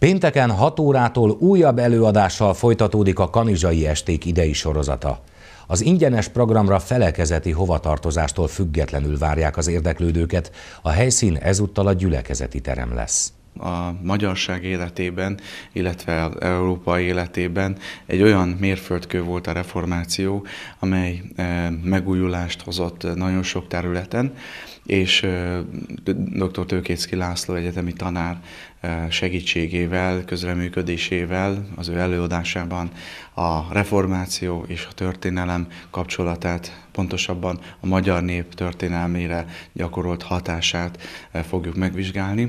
Pénteken 6 órától újabb előadással folytatódik a Kanizsai Esték idei sorozata. Az ingyenes programra felekezeti hovatartozástól függetlenül várják az érdeklődőket, a helyszín ezúttal a gyülekezeti terem lesz a magyarság életében, illetve az Európa életében egy olyan mérföldkő volt a reformáció, amely megújulást hozott nagyon sok területen, és dr. Tőkécki László egyetemi tanár segítségével, közreműködésével, az ő előadásában a reformáció és a történelem kapcsolatát, pontosabban a magyar nép történelmére gyakorolt hatását fogjuk megvizsgálni.